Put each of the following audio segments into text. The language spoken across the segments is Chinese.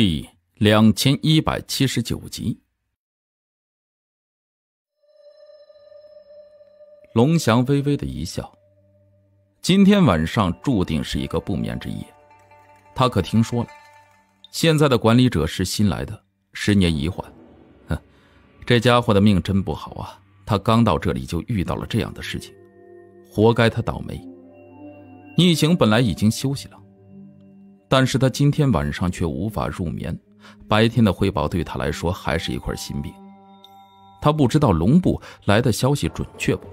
第两千一百七十九集，龙翔微微的一笑。今天晚上注定是一个不眠之夜。他可听说了，现在的管理者是新来的，十年一换。哼，这家伙的命真不好啊！他刚到这里就遇到了这样的事情，活该他倒霉。逆行本来已经休息了。但是他今天晚上却无法入眠，白天的汇报对他来说还是一块心病。他不知道龙部来的消息准确不，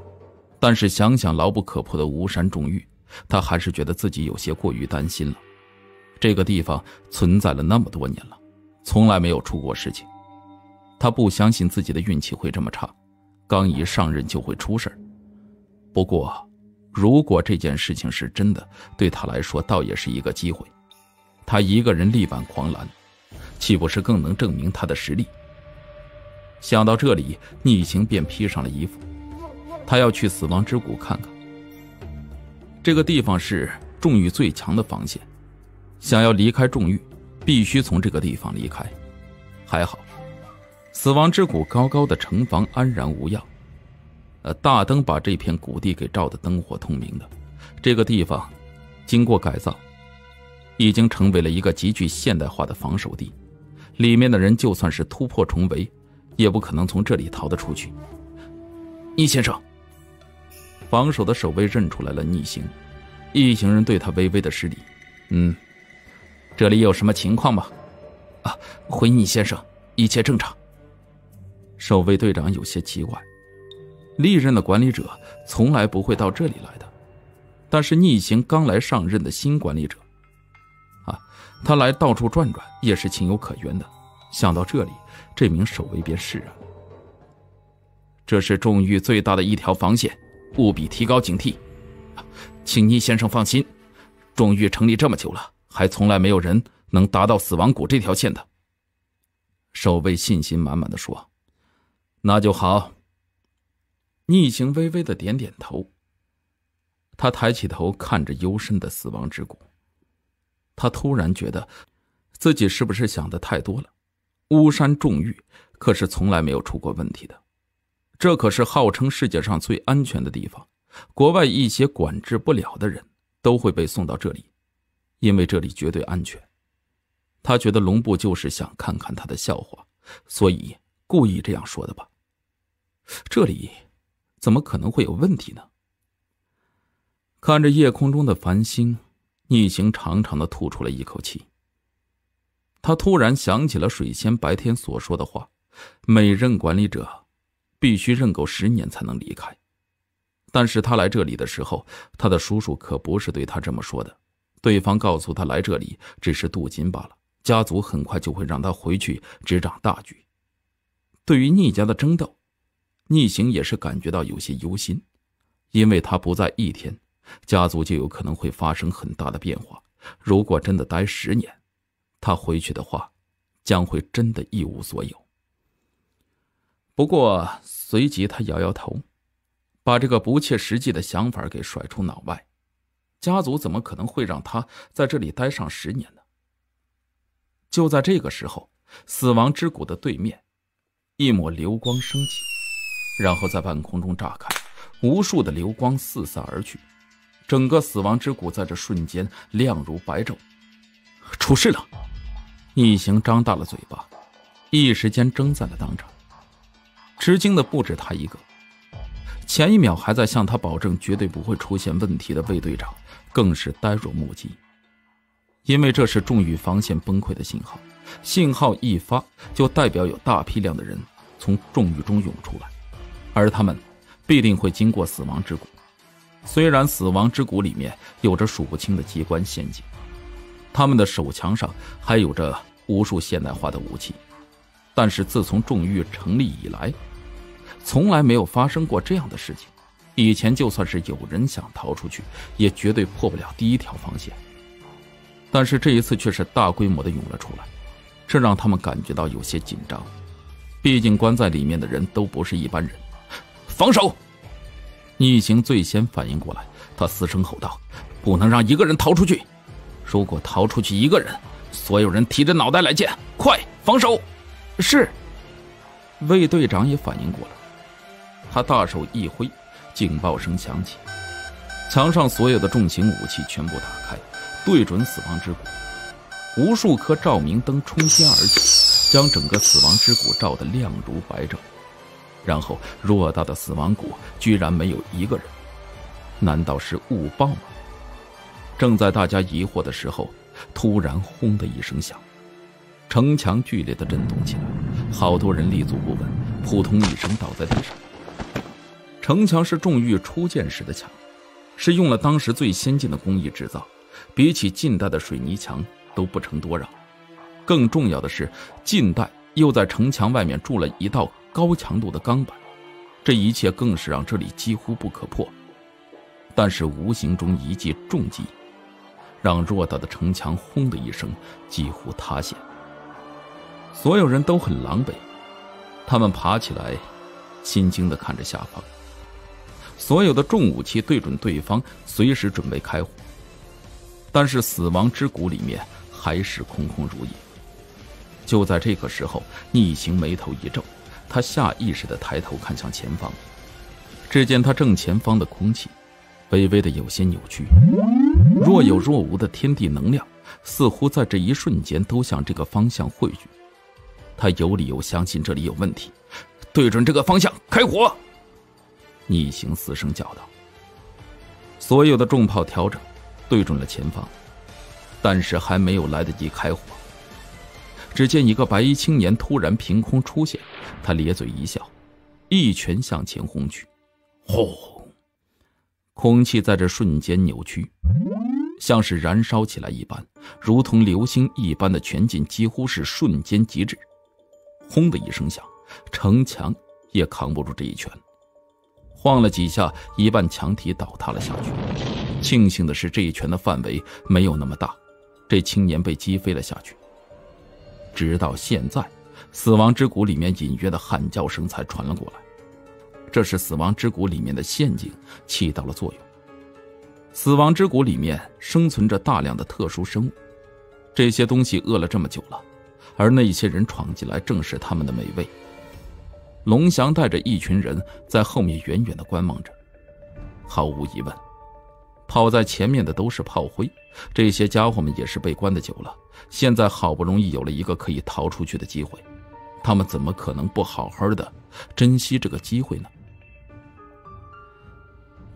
但是想想牢不可破的巫山重玉，他还是觉得自己有些过于担心了。这个地方存在了那么多年了，从来没有出过事情，他不相信自己的运气会这么差，刚一上任就会出事不过，如果这件事情是真的，对他来说倒也是一个机会。他一个人力挽狂澜，岂不是更能证明他的实力？想到这里，逆行便披上了衣服，他要去死亡之谷看看。这个地方是重欲最强的防线，想要离开重欲，必须从这个地方离开。还好，死亡之谷高高的城防安然无恙，呃，大灯把这片谷地给照得灯火通明的。这个地方经过改造。已经成为了一个极具现代化的防守地，里面的人就算是突破重围，也不可能从这里逃得出去。逆先生，防守的守卫认出来了逆行，一行人对他微微的施礼。嗯，这里有什么情况吗？啊，回逆先生，一切正常。守卫队长有些奇怪，历任的管理者从来不会到这里来的，但是逆行刚来上任的新管理者。啊他来到处转转也是情有可原的。想到这里，这名守卫便释然了。这是重域最大的一条防线，务必提高警惕。请倪先生放心，重域成立这么久了，还从来没有人能达到死亡谷这条线的。守卫信心满满的说：“那就好。”逆行微微的点点头。他抬起头看着幽深的死亡之谷。他突然觉得，自己是不是想的太多了？巫山重玉可是从来没有出过问题的，这可是号称世界上最安全的地方。国外一些管制不了的人都会被送到这里，因为这里绝对安全。他觉得龙部就是想看看他的笑话，所以故意这样说的吧？这里怎么可能会有问题呢？看着夜空中的繁星。逆行长长的吐出了一口气。他突然想起了水仙白天所说的话：“每任管理者必须认够十年才能离开。”但是他来这里的时候，他的叔叔可不是对他这么说的。对方告诉他来这里只是镀金罢了，家族很快就会让他回去执掌大局。对于逆家的争斗，逆行也是感觉到有些忧心，因为他不在一天。家族就有可能会发生很大的变化。如果真的待十年，他回去的话，将会真的一无所有。不过随即他摇摇头，把这个不切实际的想法给甩出脑外。家族怎么可能会让他在这里待上十年呢？就在这个时候，死亡之谷的对面，一抹流光升起，然后在半空中炸开，无数的流光四散而去。整个死亡之谷在这瞬间亮如白昼，出事了！逆行张大了嘴巴，一时间怔在了当场。吃惊的不止他一个，前一秒还在向他保证绝对不会出现问题的魏队长，更是呆若木鸡。因为这是重域防线崩溃的信号，信号一发，就代表有大批量的人从重域中涌出来，而他们必定会经过死亡之谷。虽然死亡之谷里面有着数不清的机关陷阱，他们的手墙上还有着无数现代化的武器，但是自从重域成立以来，从来没有发生过这样的事情。以前就算是有人想逃出去，也绝对破不了第一条防线。但是这一次却是大规模的涌了出来，这让他们感觉到有些紧张。毕竟关在里面的人都不是一般人，防守。逆行最先反应过来，他嘶声吼道：“不能让一个人逃出去！如果逃出去一个人，所有人提着脑袋来见，快防守！是。卫队长也反应过来，他大手一挥，警报声响起，墙上所有的重型武器全部打开，对准死亡之谷。无数颗照明灯冲天而起，将整个死亡之谷照得亮如白昼。然后，偌大的死亡谷居然没有一个人，难道是误报吗？正在大家疑惑的时候，突然“轰”的一声响，城墙剧烈的震动起来，好多人立足不稳，扑通一声倒在地上。城墙是重玉初建时的墙，是用了当时最先进的工艺制造，比起近代的水泥墙都不成多让。更重要的是，近代又在城墙外面筑了一道高强度的钢板，这一切更是让这里几乎不可破。但是无形中一记重击。让偌大的城墙“轰”的一声几乎塌陷，所有人都很狼狈，他们爬起来，心惊的看着下方。所有的重武器对准对方，随时准备开火。但是死亡之谷里面还是空空如也。就在这个时候，逆行眉头一皱，他下意识的抬头看向前方，只见他正前方的空气微微的有些扭曲。若有若无的天地能量，似乎在这一瞬间都向这个方向汇聚。他有理由相信这里有问题，对准这个方向开火。逆行嘶声叫道：“所有的重炮调整，对准了前方。”但是还没有来得及开火，只见一个白衣青年突然凭空出现，他咧嘴一笑，一拳向前轰去，轰！空气在这瞬间扭曲，像是燃烧起来一般，如同流星一般的拳劲几乎是瞬间极致。轰的一声响，城墙也扛不住这一拳，晃了几下，一半墙体倒塌了下去。庆幸的是，这一拳的范围没有那么大，这青年被击飞了下去。直到现在，死亡之谷里面隐约的喊叫声才传了过来。这是死亡之谷里面的陷阱起到了作用。死亡之谷里面生存着大量的特殊生物，这些东西饿了这么久了，而那些人闯进来正是他们的美味。龙翔带着一群人在后面远远的观望着。毫无疑问，跑在前面的都是炮灰，这些家伙们也是被关的久了，现在好不容易有了一个可以逃出去的机会，他们怎么可能不好好的珍惜这个机会呢？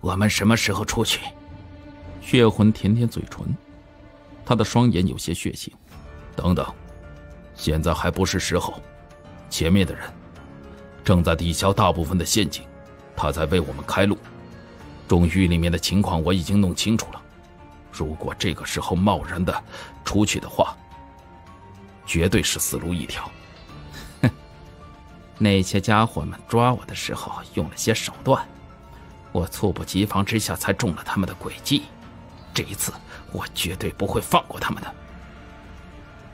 我们什么时候出去？血魂舔舔嘴唇，他的双眼有些血腥。等等，现在还不是时候。前面的人正在抵消大部分的陷阱，他在为我们开路。重狱里面的情况我已经弄清楚了。如果这个时候贸然的出去的话，绝对是死路一条。哼，那些家伙们抓我的时候用了些手段。我猝不及防之下才中了他们的诡计，这一次我绝对不会放过他们的。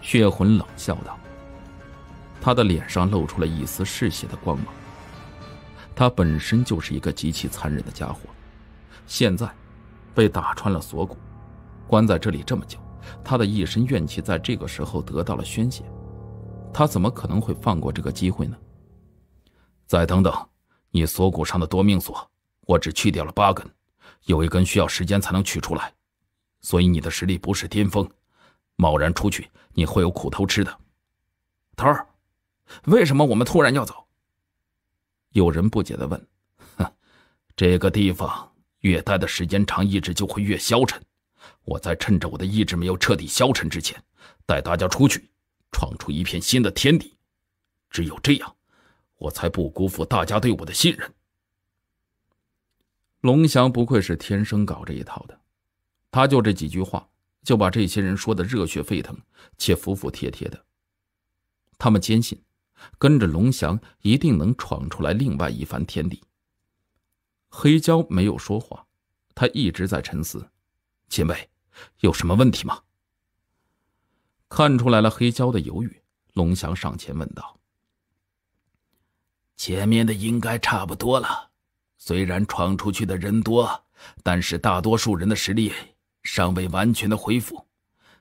血魂冷笑道，他的脸上露出了一丝嗜血的光芒。他本身就是一个极其残忍的家伙，现在被打穿了锁骨，关在这里这么久，他的一身怨气在这个时候得到了宣泄，他怎么可能会放过这个机会呢？再等等，你锁骨上的夺命锁。我只去掉了八根，有一根需要时间才能取出来，所以你的实力不是巅峰，贸然出去你会有苦头吃的。头儿，为什么我们突然要走？有人不解的问。哼，这个地方越待的时间长，意志就会越消沉。我在趁着我的意志没有彻底消沉之前，带大家出去，闯出一片新的天地。只有这样，我才不辜负大家对我的信任。龙翔不愧是天生搞这一套的，他就这几句话，就把这些人说的热血沸腾且服服帖帖的。他们坚信，跟着龙翔一定能闯出来另外一番天地。黑蛟没有说话，他一直在沉思。前辈，有什么问题吗？看出来了黑蛟的犹豫，龙翔上前问道：“前面的应该差不多了。”虽然闯出去的人多，但是大多数人的实力尚未完全的恢复。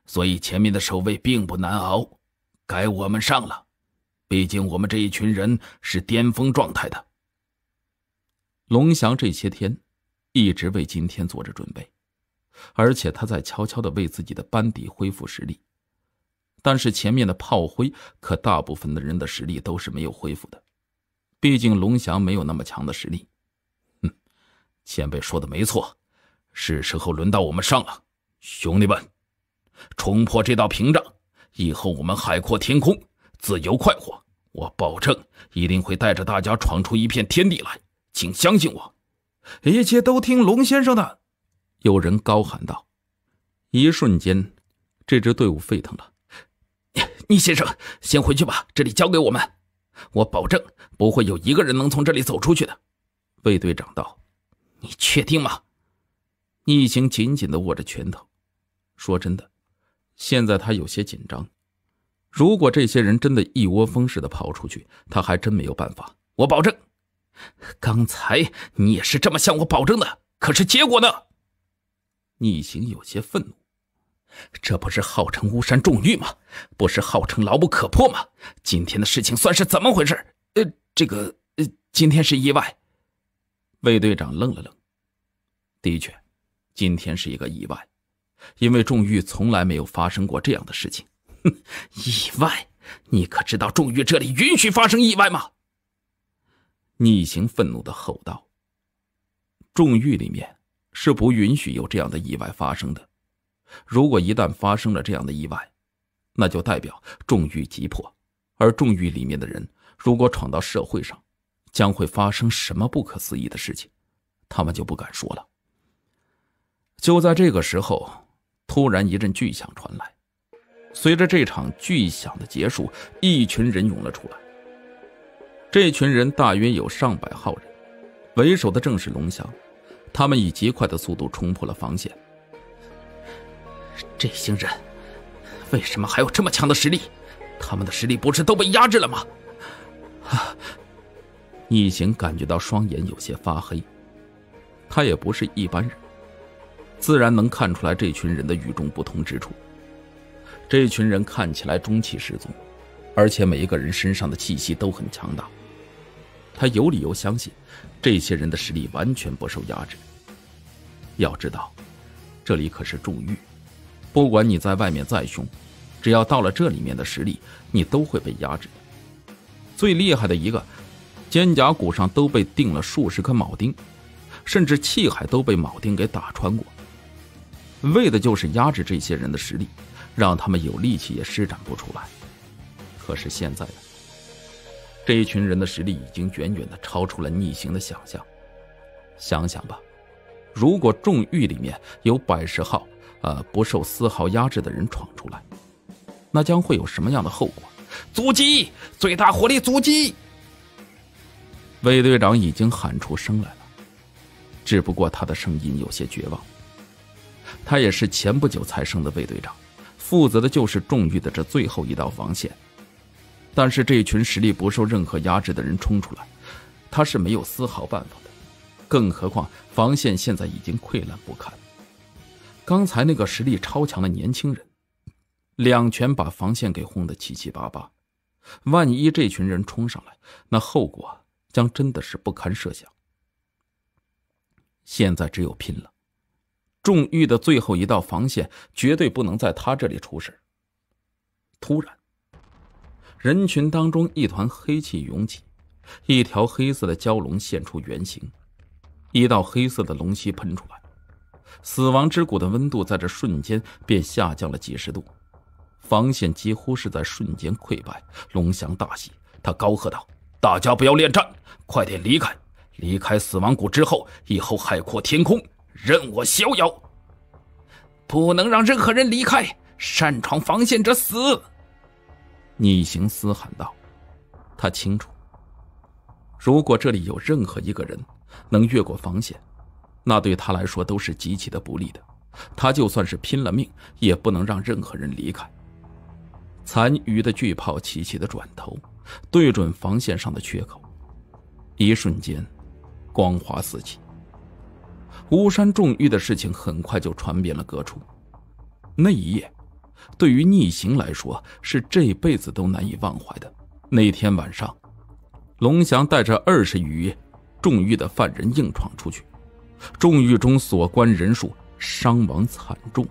所以前面的守卫并不难熬，该我们上了。毕竟我们这一群人是巅峰状态的。龙翔这些天一直为今天做着准备，而且他在悄悄的为自己的班底恢复实力。但是前面的炮灰，可大部分的人的实力都是没有恢复的。毕竟龙翔没有那么强的实力。哼，前辈说的没错，是时候轮到我们上了，兄弟们，冲破这道屏障，以后我们海阔天空，自由快活。我保证一定会带着大家闯出一片天地来，请相信我，一切都听龙先生的。有人高喊道。一瞬间，这支队伍沸腾了。倪先生，先回去吧，这里交给我们，我保证不会有一个人能从这里走出去的。魏队长道：“你确定吗？”逆行紧紧的握着拳头。说真的，现在他有些紧张。如果这些人真的一窝蜂似的跑出去，他还真没有办法。我保证，刚才你也是这么向我保证的。可是结果呢？逆行有些愤怒，这不是号称巫山重玉吗？不是号称牢不可破吗？今天的事情算是怎么回事？呃，这个，呃，今天是意外。魏队长愣了愣，的确，今天是一个意外，因为重玉从来没有发生过这样的事情。哼，意外？你可知道重玉这里允许发生意外吗？逆行愤怒的吼道：“重狱里面是不允许有这样的意外发生的。如果一旦发生了这样的意外，那就代表重狱急迫，而重狱里面的人如果闯到社会上，将会发生什么不可思议的事情，他们就不敢说了。”就在这个时候，突然一阵巨响传来。随着这场巨响的结束，一群人涌了出来。这群人大约有上百号人，为首的正是龙翔。他们以极快的速度冲破了防线。这些人为什么还有这么强的实力？他们的实力不是都被压制了吗？啊！逆行感觉到双眼有些发黑。他也不是一般人，自然能看出来这群人的与众不同之处。这群人看起来中气十足，而且每一个人身上的气息都很强大。他有理由相信，这些人的实力完全不受压制。要知道，这里可是重狱，不管你在外面再凶，只要到了这里面的实力，你都会被压制。最厉害的一个，肩胛骨上都被钉了数十颗铆钉，甚至气海都被铆钉给打穿过，为的就是压制这些人的实力。让他们有力气也施展不出来。可是现在呢，这一群人的实力已经远远的超出了逆行的想象。想想吧，如果重狱里面有百十号，呃，不受丝毫压制的人闯出来，那将会有什么样的后果？阻击！最大火力阻击！魏队长已经喊出声来了，只不过他的声音有些绝望。他也是前不久才升的魏队长。负责的就是重玉的这最后一道防线，但是这群实力不受任何压制的人冲出来，他是没有丝毫办法的。更何况防线现在已经溃烂不堪。刚才那个实力超强的年轻人，两拳把防线给轰得七七八八。万一这群人冲上来，那后果将真的是不堪设想。现在只有拼了。重玉的最后一道防线绝对不能在他这里出事。突然，人群当中一团黑气涌起，一条黑色的蛟龙现出原形，一道黑色的龙息喷出来，死亡之谷的温度在这瞬间便下降了几十度，防线几乎是在瞬间溃败。龙翔大喜，他高喝道：“大家不要恋战，快点离开！离开死亡谷之后，以后海阔天空。”任我逍遥，不能让任何人离开。擅闯防线者死！逆行嘶喊道。他清楚，如果这里有任何一个人能越过防线，那对他来说都是极其的不利的。他就算是拼了命，也不能让任何人离开。残余的巨炮齐齐的转头，对准防线上的缺口，一瞬间，光华四起。巫山重遇的事情很快就传遍了各处。那一夜，对于逆行来说是这辈子都难以忘怀的。那天晚上，龙翔带着二十余重狱的犯人硬闯出去，重狱中所关人数伤亡惨重。